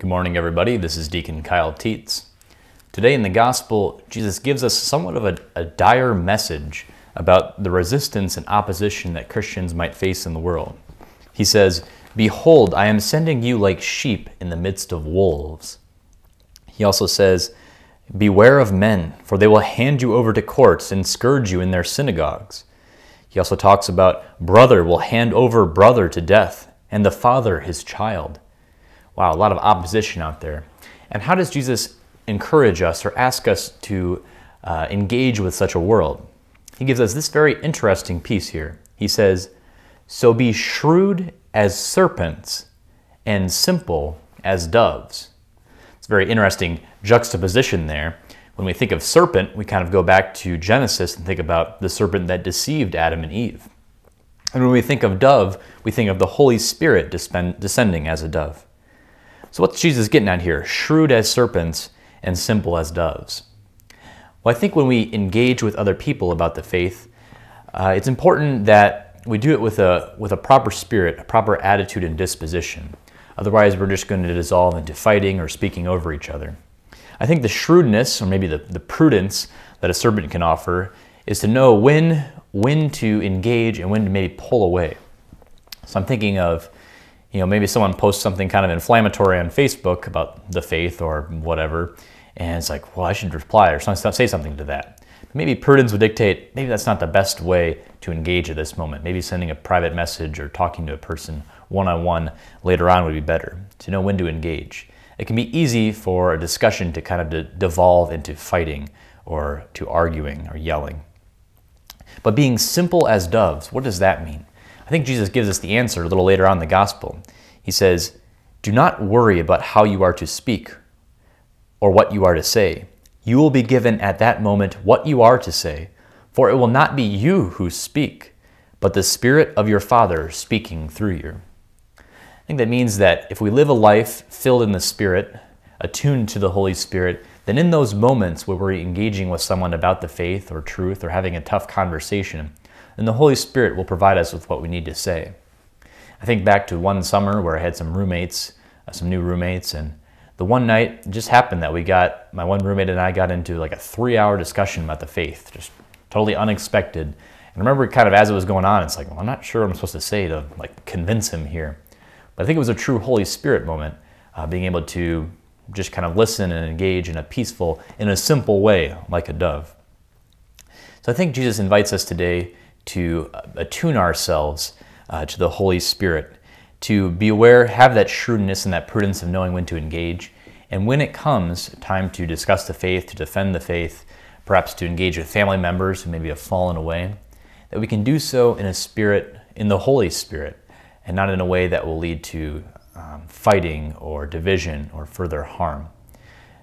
Good morning, everybody. This is Deacon Kyle Teets. Today in the Gospel, Jesus gives us somewhat of a, a, dire message about the resistance and opposition that Christians might face in the world. He says, Behold, I am sending you like sheep in the midst of wolves. He also says, Beware of men, for they will hand you over to courts and scourge you in their synagogues. He also talks about brother will hand over brother to death, and the father his child. Wow, a lot of opposition out there. And how does Jesus encourage us or ask us to uh, engage with such a world? He gives us this very interesting piece here. He says, So be shrewd as serpents and simple as doves. It's a very interesting juxtaposition there. When we think of serpent, we kind of go back to Genesis and think about the serpent that deceived Adam and Eve. And when we think of dove, we think of the Holy Spirit descending as a dove. So, what's Jesus getting at here? Shrewd as serpents and simple as doves. Well, I think when we engage with other people about the faith, uh, it's important that we do it with a, with a proper spirit, a proper attitude and disposition. Otherwise, we're just going to dissolve into fighting or speaking over each other. I think the shrewdness, or maybe the, the prudence that a serpent can offer, is to know when, when to engage and when to maybe pull away. So I'm thinking of you know, maybe someone posts something kind of inflammatory on Facebook about the faith or whatever, and it's like, well, I should reply or say something to that. maybe prudence would dictate maybe that's not the best way to engage at this moment. Maybe sending a private message or talking to a person one on one later on would be better to know when to engage. It can be easy for a discussion to kind of de devolve into fighting or to arguing or yelling. But being simple as doves, what does that mean? I think Jesus gives us the answer a little later on in the gospel. He says, Do not worry about how you are to speak or what you are to say. You will be given at that moment what you are to say, for it will not be you who speak, but the Spirit of your Father speaking through you. I think that means that if we live a life filled in the Spirit, attuned to the Holy Spirit, then in those moments where we're engaging with someone about the faith or truth or having a tough conversation, then the Holy Spirit will provide us with what we need to say. I think back to one summer where I had some roommates, uh, some new roommates, and the one night it just happened that we got, my one roommate and I got into like a three hour discussion about the faith, just totally unexpected. And I remember kind of as it was going on, it's like, well, I'm not sure what I'm supposed to say to like convince him here. But I think it was a true Holy Spirit moment, uh, being able to just kind of listen and engage in a peaceful, in a simple way, like a dove. So I think Jesus invites us today to attune ourselves uh, to the Holy Spirit, to be aware, have that shrewdness and that prudence of knowing when to engage. And when it comes time to discuss the faith, to defend the faith, perhaps to engage with family members who maybe have fallen away, that we can do so in a spirit, in the Holy Spirit, and not in a way that will lead to um, fighting or division or further harm.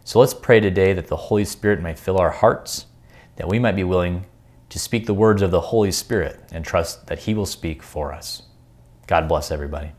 So let's pray today that the Holy Spirit may fill our hearts, that we might be willing to speak the words of the Holy Spirit and trust that He will speak for us. God bless everybody.